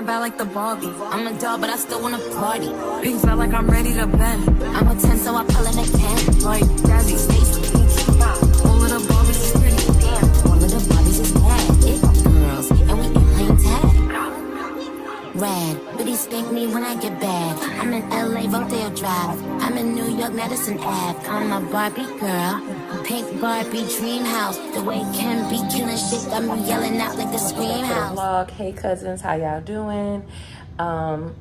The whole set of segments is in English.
I'm bad like the Barbie. I'm a doll, but I still wanna party. Pink felt like I'm ready to bend. I'm a 10, so I pull in a 10. Like Daddy, Stacy, all of the Barbies is pretty. Damn, all of the Barbies is bad. It girls, and we ain't playing tag. Red, but he spank me when I get bad. I'm in LA, Rodeo Drive. I'm in New York, Madison Ave. I'm a Barbie girl. Pink Barbie dream house. The way Ken be killing shit got me yelling out like the scream house. Vlog. Hey cousins, how y'all doing? Um,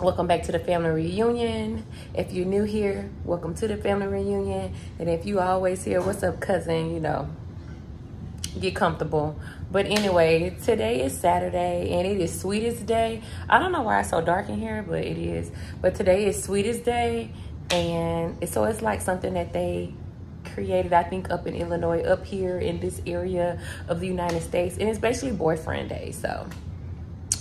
welcome back to the family reunion. If you're new here, welcome to the family reunion. And if you always here, what's up, cousin? You know, get comfortable. But anyway, today is Saturday and it is Sweetest Day. I don't know why it's so dark in here, but it is. But today is Sweetest Day. And so it's like something that they created, I think, up in Illinois, up here in this area of the United States. And it's basically boyfriend day. So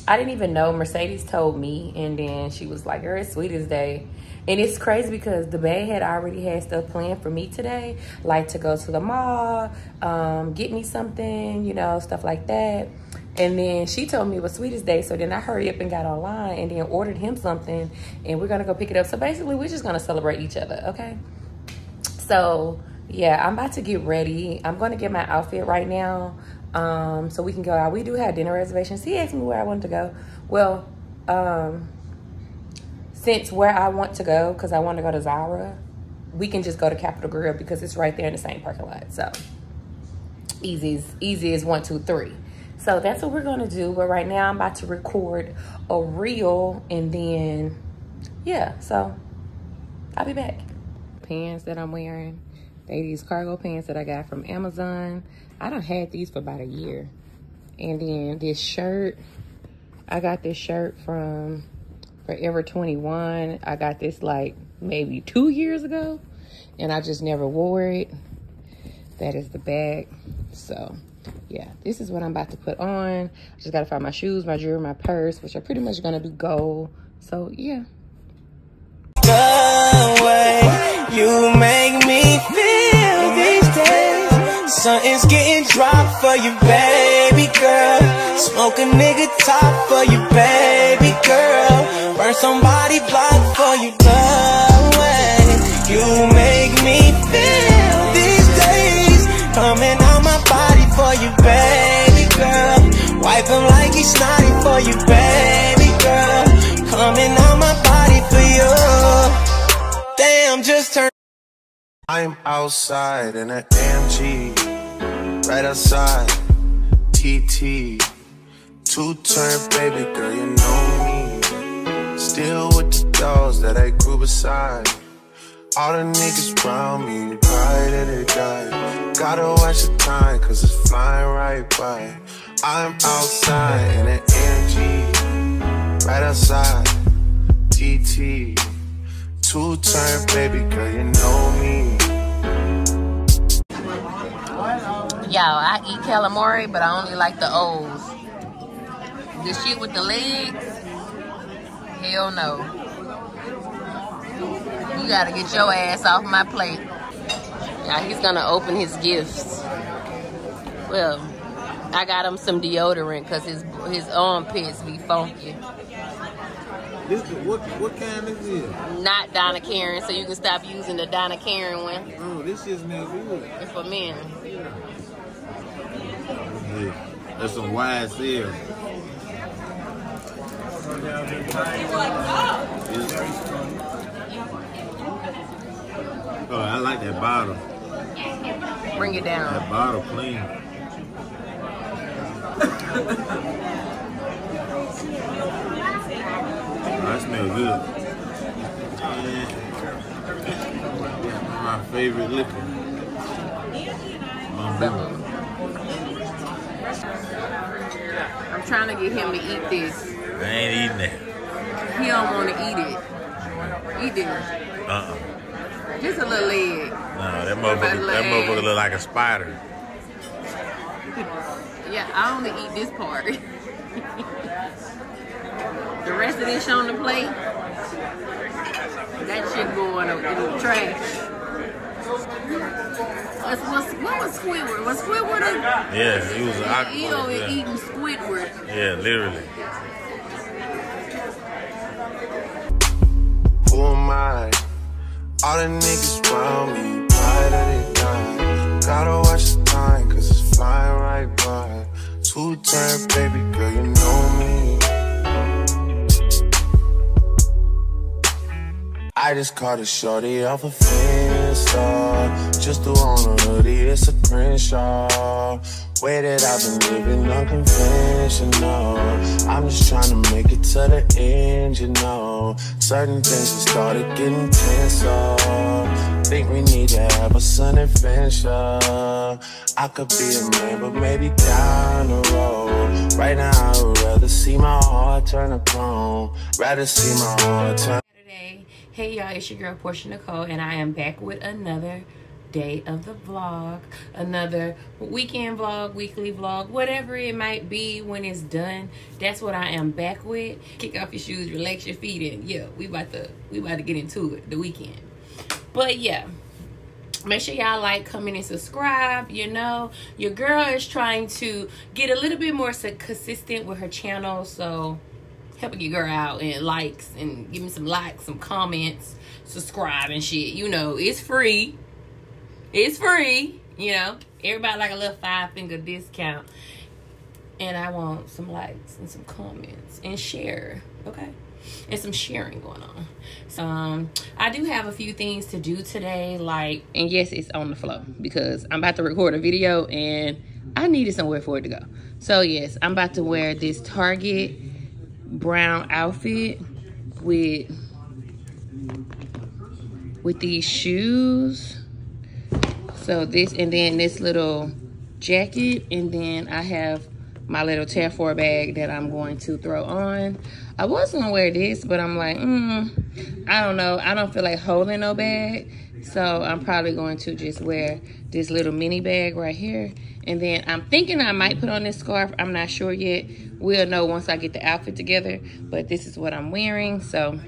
I didn't even know. Mercedes told me. And then she was like, "Girl, it's Sweetest Day. And it's crazy because the band had already had stuff planned for me today, like to go to the mall, um, get me something, you know, stuff like that. And then she told me it was Sweetest Day, so then I hurry up and got online and then ordered him something, and we're gonna go pick it up. So basically, we're just gonna celebrate each other, okay? So yeah, I'm about to get ready. I'm gonna get my outfit right now, um, so we can go out. We do have dinner reservations. He asked me where I wanted to go. Well, um, since where I want to go, because I want to go to Zara, we can just go to Capital Grille because it's right there in the same parking lot. So easy as, easy as one, two, three. So that's what we're going to do. But right now I'm about to record a reel and then, yeah, so I'll be back. Pants that I'm wearing. They these cargo pants that I got from Amazon. I don't had these for about a year. And then this shirt, I got this shirt from Forever 21. I got this like maybe two years ago and I just never wore it. That is the bag. So yeah, this is what I'm about to put on. I just gotta find my shoes, my jewelry, my purse, which are pretty much gonna be gold. So yeah. Days. Something's getting dropped for you, baby girl. Smoke a nigga top for you, baby girl. Burn somebody block for you, the way you make me feel these days. Coming out my body for you, baby girl. Wipe him like he's snotty for you, baby I'm outside in an AMG, right outside, TT. Two turn baby girl, you know me. Still with the dolls that I grew beside. All the niggas around me cry that they die. Gotta watch the time, cause it's flying right by. I'm outside in an AMG, right outside, TT. Two turn baby girl, you know me. Yo, I eat calamari, but I only like the O's. The shit with the legs? Hell no. You gotta get your ass off my plate. Yeah, he's gonna open his gifts. Well, I got him some deodorant because his his armpits be funky. This what what kind this is? Not Donna Karan, so you can stop using the Donna Karan one. Oh, this shit smells good. It's for men. Yeah, that's some wide seal. Oh. oh, I like that bottle. Bring it down. That bottle clean. That smells good. Yeah. My favorite liquor. I'm trying to get him to eat this. I ain't eating that. He don't want to eat it. Eat this. Uh-uh. Just a little leg. No, that motherfucker, that motherfucker look like a spider. Yeah, I only eat this part. the rest of this on the plate, that shit going in the trash. What's, what's, what was Squidward? Was Squidward a... Yeah, he was an octopus. He was yeah. eating Squidward. Yeah, literally. Who am I? All the niggas around me, pride of it, gun. Gotta watch the time, cause it's flying right by. Two-turn, baby girl, you know me. I just caught a shorty off a Finsta. Just threw on a hoodie, it's a Crenshaw. Way that I've been living unconventional. I'm just trying to make it to the end, you know. Certain things have started getting tenser. Think we need to have a sun adventure. I could be a man, but maybe down the road. Right now, I would rather see my heart turn to chrome. Rather see my heart turn. Hey y'all, it's your girl Porchia Nicole, and I am back with another day of the vlog, another weekend vlog, weekly vlog, whatever it might be when it's done. That's what I am back with. Kick off your shoes, relax your feet, and yeah, we about to we about to get into it the weekend. But yeah. Make sure y'all like, comment, and subscribe. You know, your girl is trying to get a little bit more consistent with her channel. So, helping your girl out and likes and give me some likes, some comments, subscribe and shit. You know, it's free. It's free. You know, everybody like a little five finger discount. And I want some likes and some comments and share. Okay. And some sharing going on. So um I do have a few things to do today, like and yes, it's on the flow because I'm about to record a video and I needed somewhere for it to go. So yes, I'm about to wear this Target brown outfit with with these shoes. So this and then this little jacket and then i have my little Telfar bag that i'm going to throw on. I was gonna wear this but i'm like mm, i don't know. I don't feel like holding no bag so i'm probably going to just wear this little mini bag right here. And then i'm thinking i might put on this scarf. I'm not sure yet. We'll know once i get the outfit together. But this is what i'm wearing. So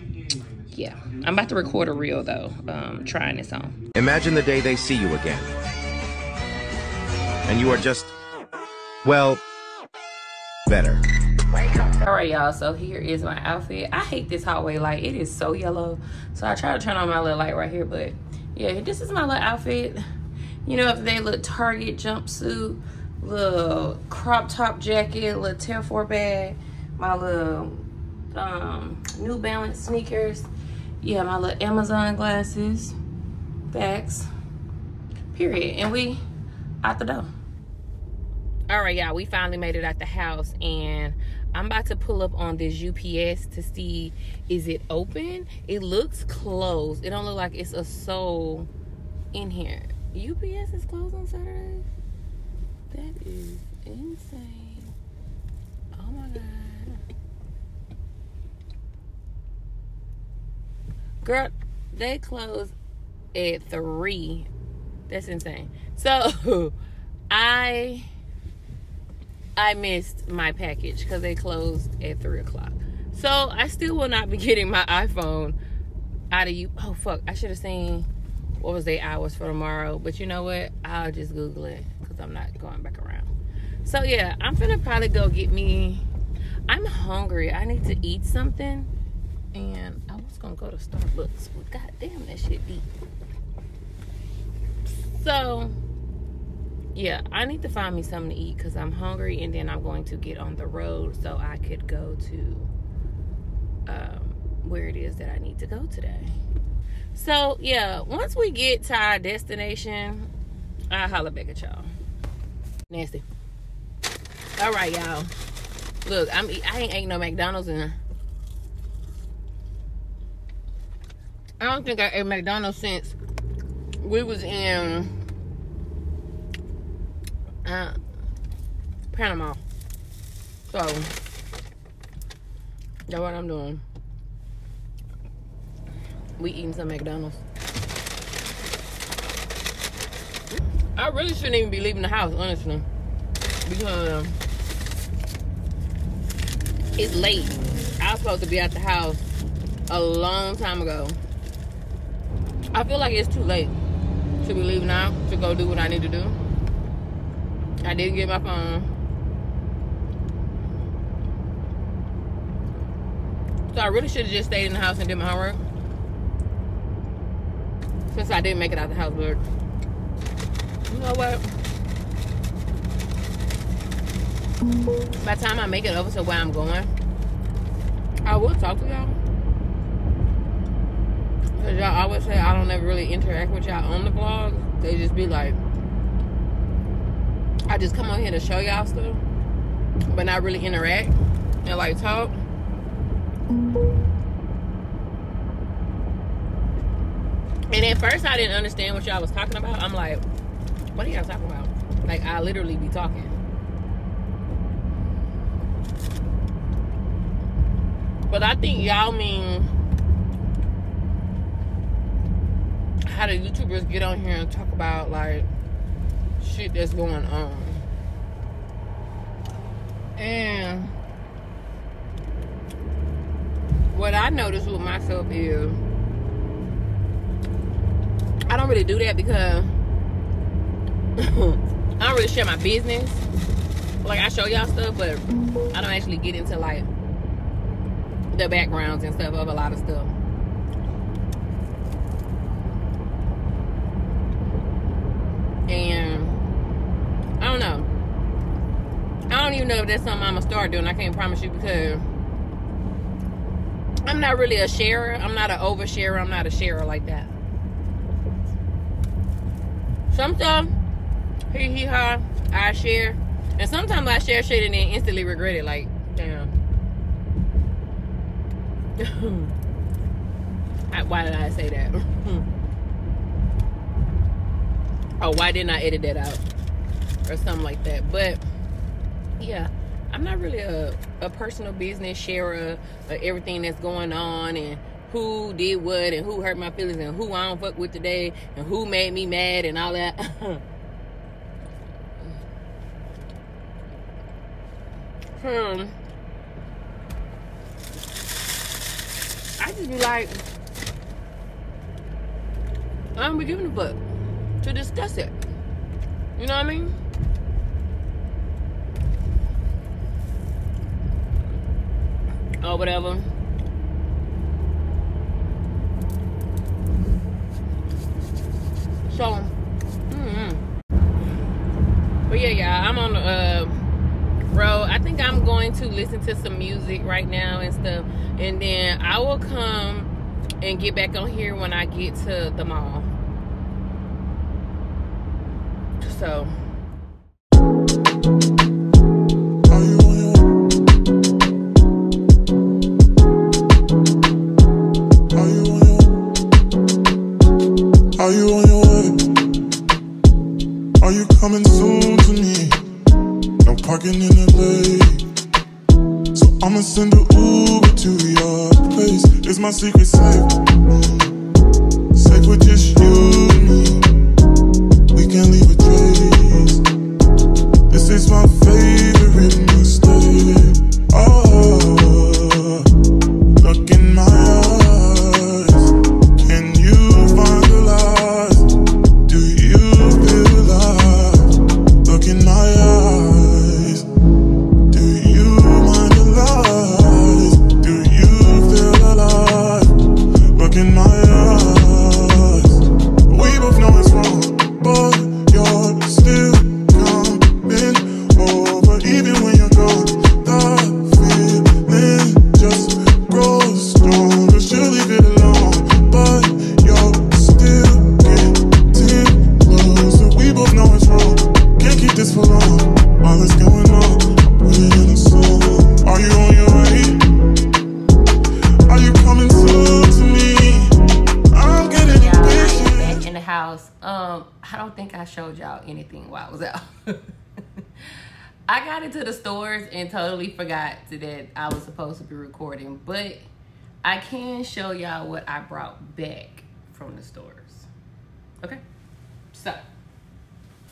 yeah. I'm about to record a reel though um trying this on. Imagine the day they see you again. And you are just, well, better. all right y'all. So here is my outfit. I hate this hallway light. It is so yellow. So i try to turn on my little light right here but yeah this is my little outfit. You know if they look target jumpsuit little crop top jacket little Telfar bag my little um new balance sneakers. Yeah my little amazon glasses bags period. And we out the door. All right y'all we finally made it out the house and i'm about to pull up on this ups to see is it open? It looks closed. It don't look like it's a soul in here. Ups is closed on saturdays that is insane. Oh my god. Girl they close at three. That's insane. So i I missed my package because they closed at three o'clock. So I still will not be getting my iPhone out of you. Oh fuck! I should have seen what was the hours for tomorrow. But you know what? I'll just Google it because I'm not going back around. So yeah, I'm gonna probably go get me. I'm hungry. I need to eat something, and I was gonna go to Starbucks, but goddamn, that shit deep. So yeah, I need to find me something to eat because I'm hungry and then I'm going to get on the road so I could go to um, where it is that I need to go today. So, yeah, once we get to our destination, I'll holler back at y'all. Nasty. All right, y'all. Look, I'm I ain't ate no McDonald's in. I don't think I ate McDonald's since we was in uh, Panama. So, that's what I'm doing. We eating some McDonald's. I really shouldn't even be leaving the house, honestly. Because it's late. I was supposed to be at the house a long time ago. I feel like it's too late to be leaving now to go do what I need to do. I didn't get my phone. So I really should have just stayed in the house and did my homework. since I didn't make it out the house, but you know what? By the time I make it over to where I'm going, I will talk to y'all. Cause y'all always say I don't ever really interact with y'all on the vlog. They just be like, I just come on here to show y'all stuff, but not really interact and like talk. And at first I didn't understand what y'all was talking about. I'm like, what are y'all talking about? Like I literally be talking. But I think y'all mean how the YouTubers get on here and talk about like shit that's going on. And what I notice with myself is I don't really do that because I don't really share my business. Like I show y'all stuff, but I don't actually get into like the backgrounds and stuff of a lot of stuff. And I don't know. I know if that's something I'm gonna start doing. I can't promise you because I'm not really a sharer. I'm not an oversharer. I'm not a sharer like that. Sometimes, he he ha, I share, and sometimes I share shit and then instantly regret it. Like, damn. Why did I say that? oh, why didn't I edit that out? Or something like that. But yeah, I'm not really a, a personal business sharer of everything that's going on and who did what and who hurt my feelings and who I don't fuck with today and who made me mad and all that. hmm. I just be like, I don't be giving a fuck to discuss it. You know what I mean? Or whatever. So, mm-hmm. but yeah, yeah, I'm on the uh, road. I think I'm going to listen to some music right now and stuff, and then I will come and get back on here when I get to the mall. So. No parking in LA. So I'ma send a Uber to your place. Is my secret safe? Safe with just you supposed to be recording, but I can show y'all what I brought back from the stores. Okay, so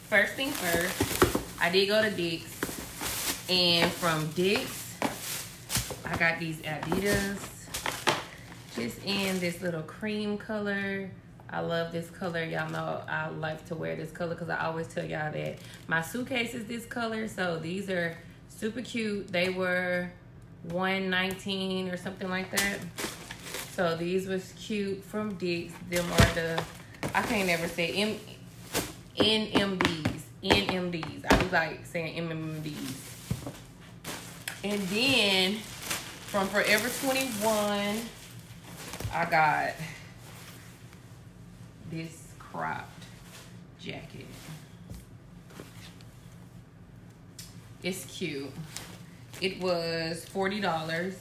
first thing first, I did go to Dick's, and from Dick's, I got these Adidas just in this little cream color. I love this color. Y'all know I like to wear this color because I always tell y'all that my suitcase is this color. So these are super cute. They were 119 or something like that. So these was cute from Dick's. Them are the I can't never say M NMDs. NMDs. I was like saying MMDs. And then from Forever 21, I got this cropped jacket. It's cute. It was $40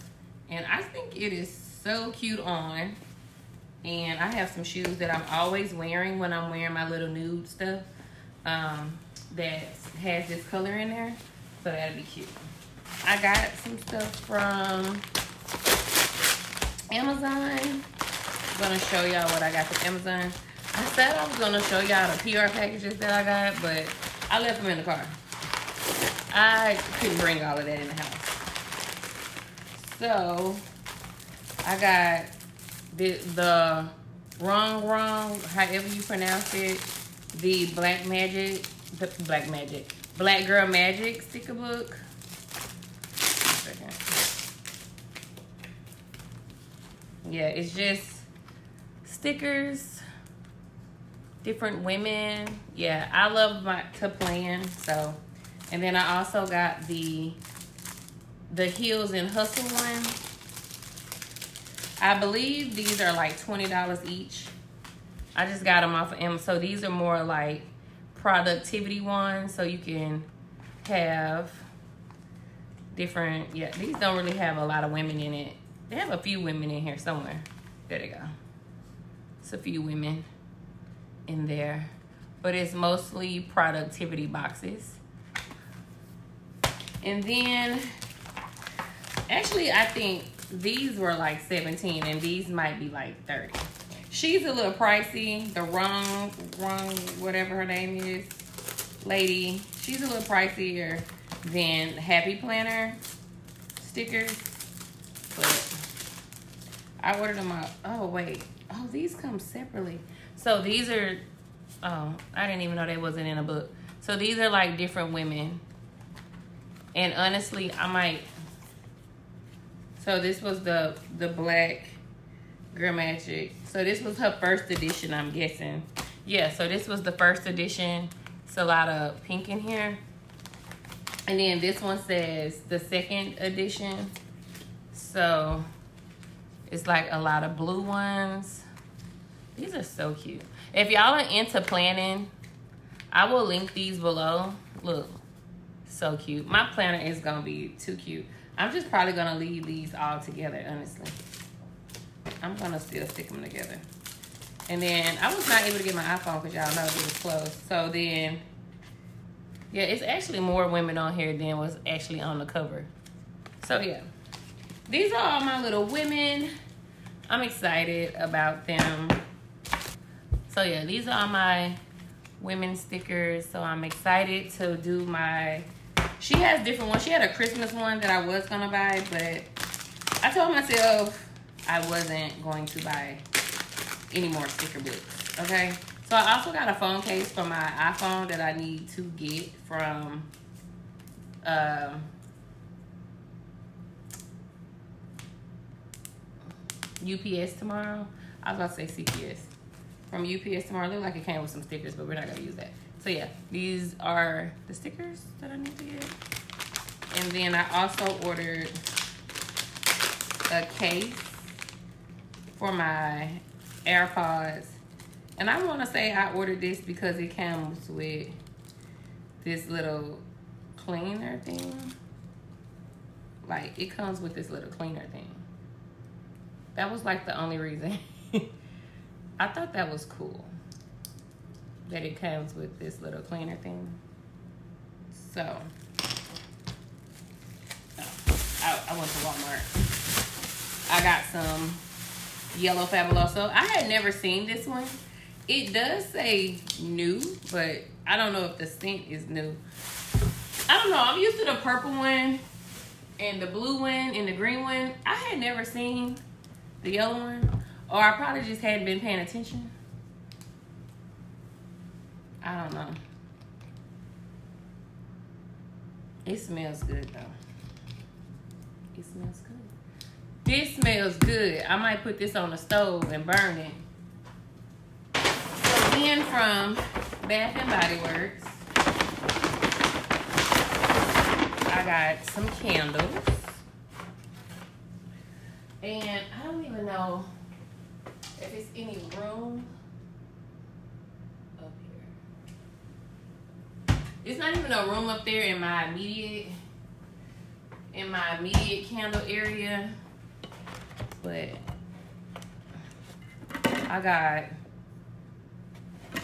and I think it is so cute on. And I have some shoes that I'm always wearing when I'm wearing my little nude stuff um, that has this color in there. So that'll be cute. I got some stuff from Amazon. I'm gonna show y'all what I got from Amazon. I said I was gonna show y'all the PR packages that I got, but I left them in the car. I couldn't bring all of that in the house. So I got the, the RongRong, however you pronounce it, the Black Magic, the Black Magic, Black Girl Magic sticker book. Yeah, it's just stickers, different women. Yeah, I love my to plan, so. And then I also got the the Heels and Hustle one. I believe these are like $20 each. I just got them off of Amazon. So these are more like productivity ones. So you can have different, yeah, these don't really have a lot of women in it. They have a few women in here somewhere. There they go. It's a few women in there. But it's mostly productivity boxes. And then, actually, I think these were like 17 and these might be like 30. She's a little pricey. The wrong, wrong, whatever her name is, lady. She's a little pricier than Happy Planner stickers. But I ordered them out. Oh, wait. Oh, these come separately. So these are, oh, I didn't even know they wasn't in a book. So these are like different women. And honestly, I might, so this was the, the black Girl Magic. So this was her first edition, I'm guessing. Yeah, so this was the first edition. It's a lot of pink in here. And then this one says the second edition. So it's like a lot of blue ones. These are so cute. If y'all are into planning, I will link these below. Look, so cute. My planner is gonna be too cute. I'm just probably gonna leave these all together, honestly. I'm gonna still stick them together. And then I was not able to get my iPhone because y'all know it was closed. So then, yeah, it's actually more women on here than was actually on the cover. So yeah, these are all my little women. I'm excited about them. So yeah, these are all my women stickers. So I'm excited to do my, she has different ones. She had a Christmas one that I was gonna buy, but I told myself I wasn't going to buy any more sticker books, okay? So I also got a phone case for my iPhone that I need to get from um, UPS tomorrow. I was about to say CPS. From UPS tomorrow. Look like it came with some stickers, but we're not going to use that. So yeah, these are the stickers that I need to get. And then I also ordered a case for my AirPods. And I want to say I ordered this because it comes with this little cleaner thing. Like, it comes with this little cleaner thing. That was like the only reason. I thought that was cool. That it comes with this little cleaner thing. So, I, I went to Walmart. I got some Yellow Fabuloso. I had never seen this one. It does say new, but I don't know if the scent is new. I don't know. I'm used to the purple one and the blue one and the green one. I had never seen the yellow one. Or I probably just hadn't been paying attention. I don't know. It smells good though. It smells good. This smells good. I might put this on the stove and burn it. So in from Bath and Body Works. I got some candles. And I don't even know if it's any room up here. It's not even a room up there in my immediate in my immediate candle area. But I got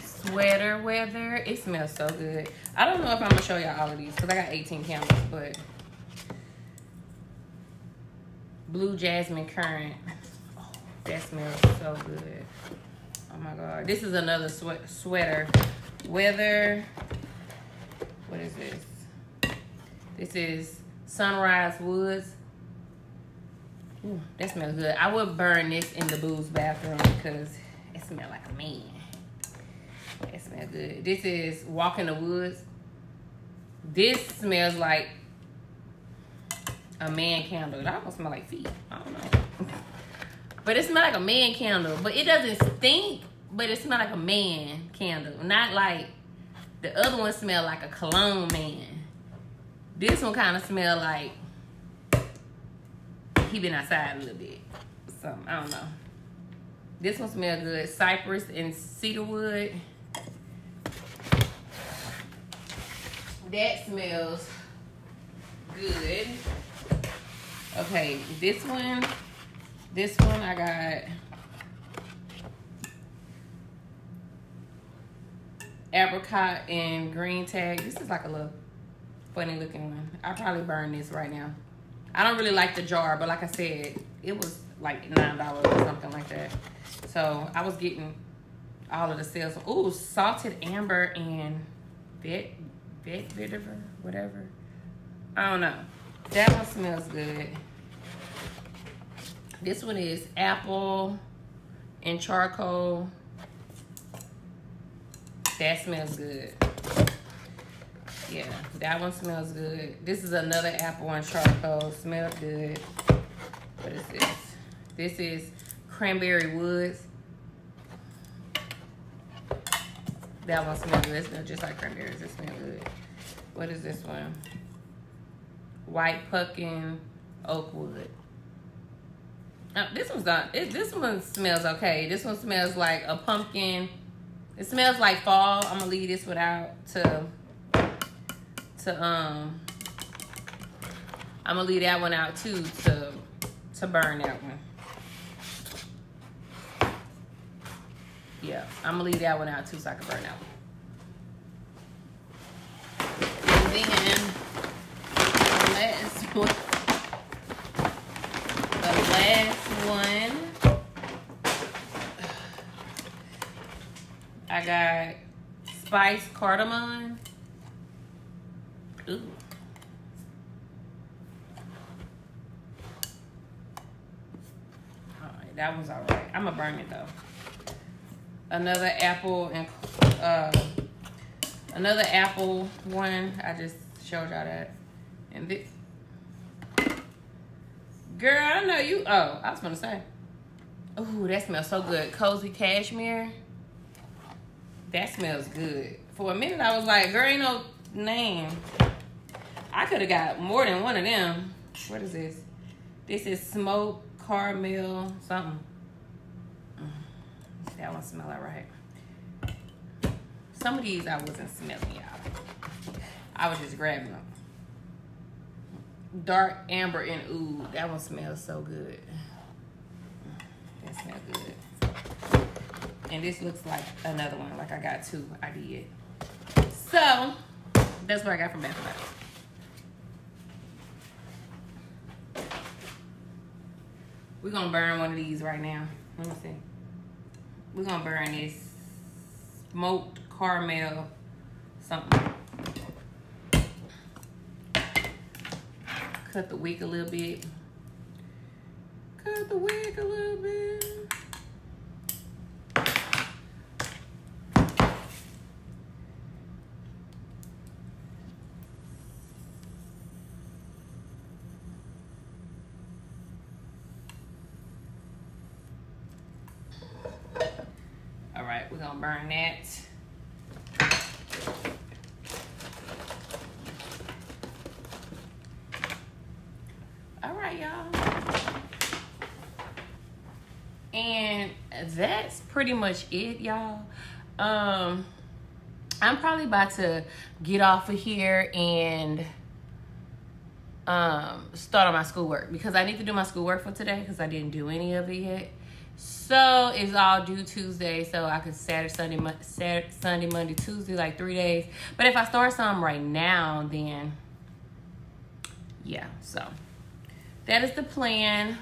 sweater weather. It smells so good. I don't know if I'm gonna show y'all all of these because I got 18 candles, but blue jasmine currant. Oh, that smells so good. Oh my god. This is another sweat sweater. Weather. What is this? This is Sunrise Woods. Ooh, that smells good. I would burn this in the booze bathroom because it smells like a man. It smells good. This is Walk in the Woods. This smells like a man candle. It almost smell like feet. I don't know. but it smells like a man candle. But it doesn't stink, but it smells like a man candle. Not like the other one smell like a cologne man. This one kind of smell like he been outside a little bit. So I don't know. This one smells good. Cypress and cedarwood. That smells good. Okay, this one, this one I got apricot and green tag. This is like a little funny looking one. I probably burn this right now. I don't really like the jar, but like I said, it was like nine dollars or something like that. So I was getting all of the sales. Ooh, salted amber and vet vet vetiver, whatever. I don't know. That one smells good. This one is apple and charcoal. That smells good. Yeah, that one smells good. This is another apple and charcoal. Smells good. What is this? This is cranberry woods. That one smells good. It smells just like cranberries. It smells good. What is this one? White pumpkin oak wood. Oh, uh, this one's not. This one smells okay. This one smells like a pumpkin. It smells like fall. I'm gonna leave this without to to um. I'm gonna leave that one out too to to burn that one. Yeah, I'm gonna leave that one out too so I can burn that one. And then the last one, the last one, I got spice cardamom. Ooh. That was alright. I'm gonna burn it though. Another apple and uh another apple one. I just showed y'all that. And this Girl, I know you oh, I was gonna say. Ooh, that smells so good. Cozy cashmere. That smells good. For a minute I was like, girl, ain't no name. I could have got more than one of them. What is this? This is smoked caramel something. Mm, That one smell alright. Some of these I wasn't smelling, y'all. I was just grabbing them. Dark amber and ooh, that one smells so good. That smells good. And this looks like another one. Like I got two. I did. So that's what I got from Bath Body. We're gonna burn one of these right now. Let me see. We're gonna burn this smoked caramel something. Cut the wick a little bit. Cut the wick a little bit. Burn that. All right, y'all. And that's pretty much it, y'all. Um, I'm probably about to get off of here and um, start on my schoolwork because I need to do my schoolwork for today because I didn't do any of it yet. So it's all due Tuesday, so I could Saturday, Sunday, Mo- Saturday, Sunday, Monday, Tuesday, like three days. But if I start some right now, then yeah. So that is the plan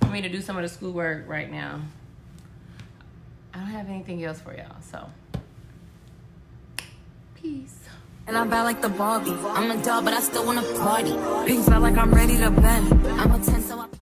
for me to do some of the schoolwork right now. I don't have anything else for y'all, so peace. And I'm bad like the Barbie. I'm a doll, but I still wanna party. Pink felt like I'm ready to bend. I'm a 10, so I.